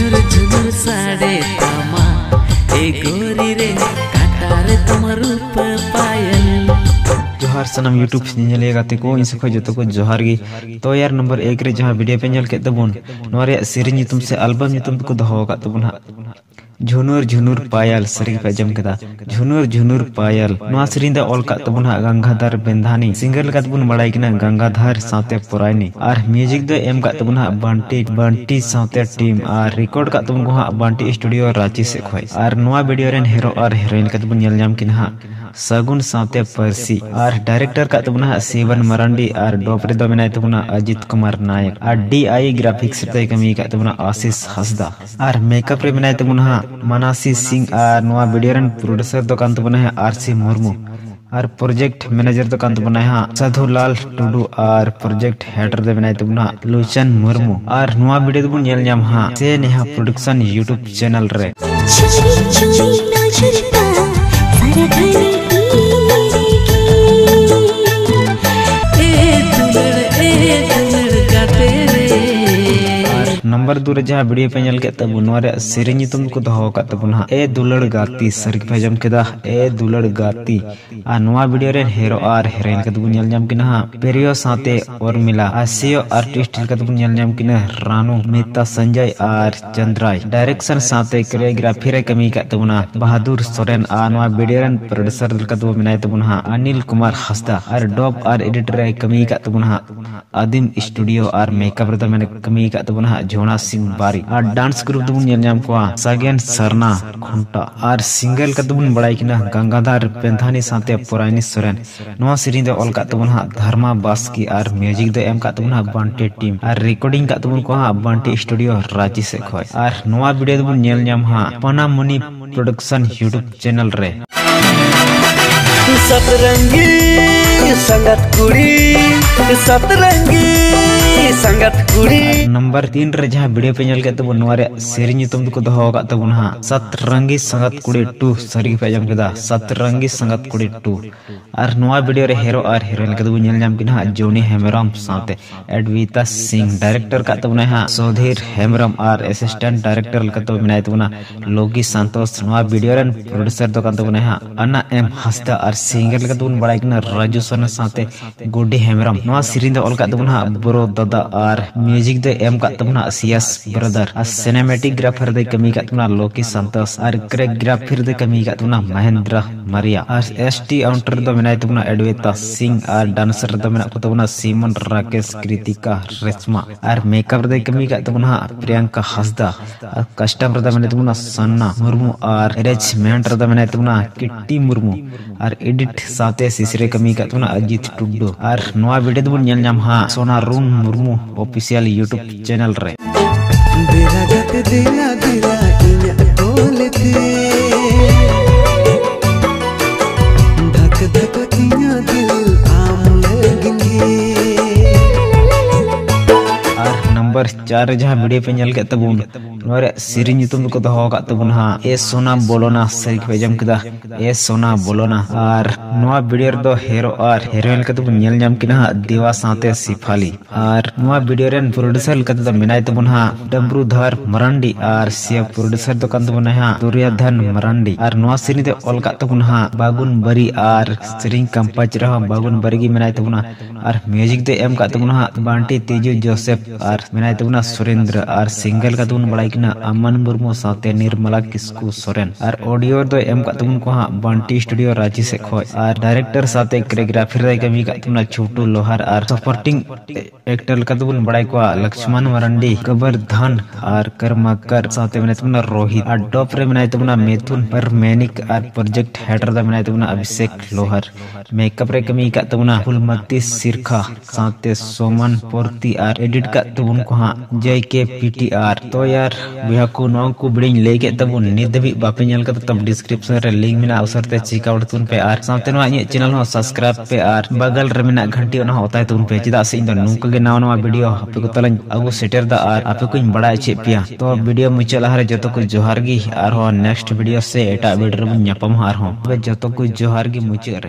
झुनुर झुनुर साड़े तामा ए गोरी रे, काटार तुम रूप पायल। जोहार सनम यूट्यूब चैनल गाते को इन सब जो को जोहार गी तो यार नंबर एक रे, जहाँ वीडियो पे नल के तबन नोरे, सीरीज़ नितुम से एल्बम नितुम को दहो का तबन झुनूर झुनूर पायल सरी आज़म जम झुनूर झुनूर पायल। नवा सरी ऑल का तबन गंगाधर बेंधानी। सिंगर का तबन बड़ाई किना गंगाधर साथे पुरानी और म्यूज़िक दो एम का तबन बंटी बंटी साथे टीम। और रिकॉर्ड का तबन को बंटी स्टूडियो रांची से खोय और नवा वीडियो रेन हीरो और हीरोइन का तबन यल जाम किना सगुन साथे परसी। और डायरेक्टर का तबन सेवन मरांडी। और डोपरे दो मेनाय तबन तो अजित कुमार नायक। और डीआई ग्राफिक्स ते कमी का तबन आशीष हसदा। और मेकअप रे मेनाय तबन तो ᱢᱟᱱᱟᱥᱤ ᱥᱤᱝ ᱟᱨ ᱱᱚᱣᱟ ᱵᱷᱤᱰᱤᱭᱳ ᱨᱮᱱ ᱯᱨᱚᱰᱩᱥᱟᱨ ᱫᱚ ᱠᱟᱱ ᱛᱟᱵᱚᱱᱟᱭ ᱟᱨ ᱥᱤ ᱢᱩᱨᱢᱩ ᱟᱨ ᱯᱨᱚᱡᱮᱠᱴ ᱢᱮᱱᱮᱡᱟᱨ ᱫᱚ ᱠᱟᱱ ᱛᱟᱵᱚᱱᱟᱭ ᱦᱟᱸᱜ ᱥᱟᱫᱷᱩ ᱞᱟᱞ ᱴᱩᱰᱩ ᱟᱨ ᱯᱨᱚᱡᱮᱠᱴ ᱦᱮᱰᱟᱨ ᱫᱚ ᱢᱮᱱᱟᱭ ᱛᱟᱵᱚᱱᱟ ᱞᱩᱪᱟᱱ ᱢᱩᱨᱢᱩ ᱟᱨ ᱱᱚᱣᱟ ᱵᱷᱤᱰᱤᱭᱳ ᱫᱚᱵᱚᱱ ᱧᱮᱞ ᱧᱟᱢ ᱦᱟᱸᱜ ᱥᱮ ᱱᱮᱦᱟ ᱯᱨᱚᱰᱟᱠᱥᱚᱱ ᱭᱩᱴᱩᱵᱽ ᱪᱮᱱᱮᱞ ᱨᱮ नंबर दो रे जहाँ वीडियो पे के तब को दहो का ना ए दुलड़ गाती सरक भेजम केदा ए दुलड़ गाती वीडियो रे हीरो आर हीरोइन के तब नेल जाम कि ना, पेरियो साथे और मिला आसियो आर्टिस्ट के तब नेल कि रानू, मेता, संजय, आर चंद्राय डायरेक्शन साथे कोरियोग्राफी रे कमी का बहादुर सोरेन वीडियो रे प्रोड्यूसर का तब ना अनिल कुमार हसदा और डॉप आर एडिटर कमी का आदिम स्टूडियो, आर मेकअप रे कमी का ना जोना सिंह बारी और डांस ग्रुप दुबुन को सागेन सरना खुंटा और सिंगल का दुबुन बड़ाई किना गंगाधर, पेंथानी साथे पुरानी सोरेन, नवा सीरीज़ दे ऑल का दुबुन हा, धर्मा बास्की और म्यूज़िक दे एम का दुबुन हा, बंटे टीम और रिकॉर्डिंग का दुबुन को हा, बंटे स्टूडियो रांची से खोय और नवा वीडियो दुबुन नेल नाम हा, पना मुनि प्रोडक्शन यूट्यूब चैनल रे। सतरंगी संगत कुड़ी, सतरंगी संगत कुड़ी। नंबर तीन रे जहाँ वीडियो पे नल के नवारे सेरी nyutum को दहो का तब ना। सतरंगी संगत कुड़ी टू सरी पे जम केदा। सतरंगी संगत कुड़ी टू। और नवा वीडियो रे हीरो और हीरोइन के नेल जाम किना जोनी हेमरम साथे। एडविता सिंह डायरेक्टर का तब ना सोधीर हेमरम और असिस्टेंट डायरेक्टर का तब मिनाय तब ना। लोगी संतोष नवा वीडियो रे प्रोड्यूसर तो का तब ना अन्ना एम हस्ता और सिंगर का तब बड़ाई किना राजू सोना गोडी हेमरम ना ब्रो दादा और म्यूज़िक दे एम का तबना सीएस ब्रदर और सिनेमैटिकग्राफर दे कमी का तबना लोकी संतोष और कोरियोग्राफर दे कमी का तबना महेंद्र मरिया और दो मिनाय तबना एडवेता सिंह और डांसर सीमन राकेश कृतिका रेशमा और मेकअप कमी प्रियंका हसदा और सन्ना मुर्मू और अरेंजमेंट दो मिना तबना किट्टी मुर्मू और एडिट साथे कमी का अजीत टुड्डू और नवा वीडियो नेल नाम हा सोना रूम मुर्मू ऑफिशियल यूट्यूब चैनल रे लगिने और चार जहाँ वीडियो पे नल तबुन नोरे सीरी nyutum को दहो का तबुन हा ए सोना बोलोना कदा सोना और नवा वीडियो दो हीरो और हीरोइन के किना देवा साथे सिफाली और वीडियो रेन प्रोड्यूसर का तब मिनाय तबुन हा मरांडी और सिया प्रोड्यूसर दो कान तबुन हा दुर्योधन मरांडी और नवा सीरी दे का बागुन बरी और सीरिंग कंपाच रहा बागुन बरी की मिनाय और म्यूज़िक एम का बांटी तेजू जोसेफ और मिनाय तबुना सुरेंद्र और सिंगल का बड़ाई किना अमन मुर्मू साथे निर्मला किस्कू सोरेन। और ऑडियो दो एम का तबुन को हा बंटी स्टूडियो रांची से खोय और डायरेक्टर साथे कोरियोग्राफर रे कमी का तबुना छोटू लोहार। और सपोर्टिंग एक्टर का तबुन बड़ाई को लक्ष्मण मरंडी कबर धन और कर्माकर साथे मिनाय तबुना रोहित। और डॉप रे मिनाय तबुना मेथुन पर मैनिक और प्रोजेक्ट हेडर दा मिनाय तबुना अभिषेक लोहार। मेकअप रे कमी का तबुना फुलमती सिरखा, साथे सोमन पोर्ती। और एडिट का जेके पीटीआर तो यार बिहाकू नौकु बिडिंग लेगे तब निद भी बापे तब डिस्क्रिप्शन रे लिंक में अवसरते चिका उड़ तुन पे आर सामते नवा ये चैनल नो सब्सक्राइब पे आर बगल में घंटी ना होता है पे चिदा से इन नुक के नाव आप को तलन अगो सेटर द आर आप बड़ा छे पिया तो वीडियो मु चला रे को जोहार गी नेक्स्ट भिडियो से एटा वीडियो में नपम हार हो जतो को जोहार गी मुचे